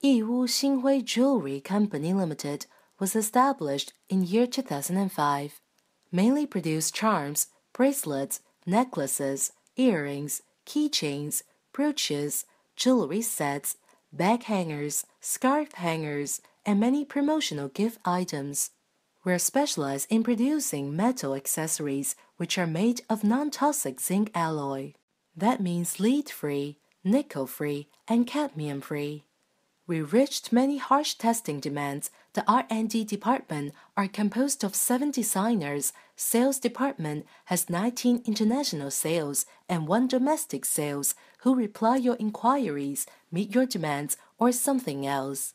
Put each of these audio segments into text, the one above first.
Yiwu Xinghui Jewelry Company Limited was established in year 2005. Mainly produce charms, bracelets, necklaces, earrings, keychains, brooches, jewelry sets, bag hangers, scarf hangers, and many promotional gift items. We're specialized in producing metal accessories which are made of non-toxic zinc alloy. That means lead-free, nickel-free, and cadmium-free. We reached many harsh testing demands. The R&D department are composed of 7 designers, sales department has 19 international sales and 1 domestic sales who reply your inquiries, meet your demands, or something else.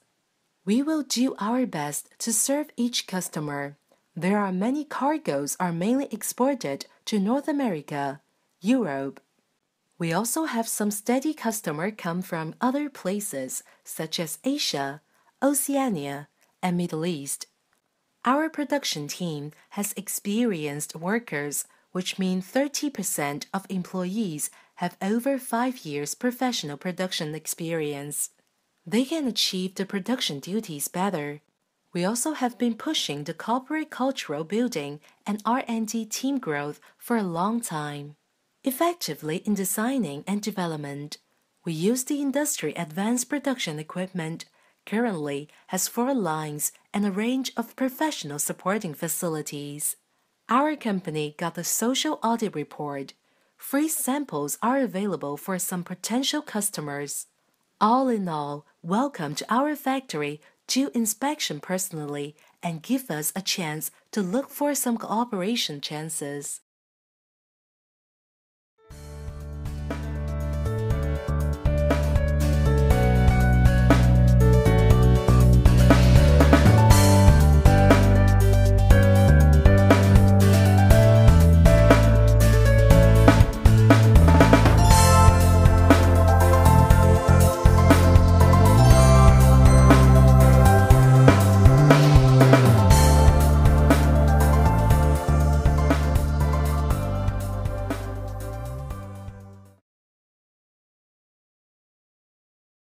We will do our best to serve each customer. There are many cargoes are mainly exported to North America, Europe, we also have some steady customer come from other places such as Asia, Oceania, and Middle East. Our production team has experienced workers, which mean 30% of employees have over 5 years professional production experience. They can achieve the production duties better. We also have been pushing the corporate cultural building and R&D team growth for a long time. Effectively in designing and development, we use the industry advanced production equipment, currently has four lines and a range of professional supporting facilities. Our company got the social audit report. Free samples are available for some potential customers. All in all, welcome to our factory, do inspection personally, and give us a chance to look for some cooperation chances.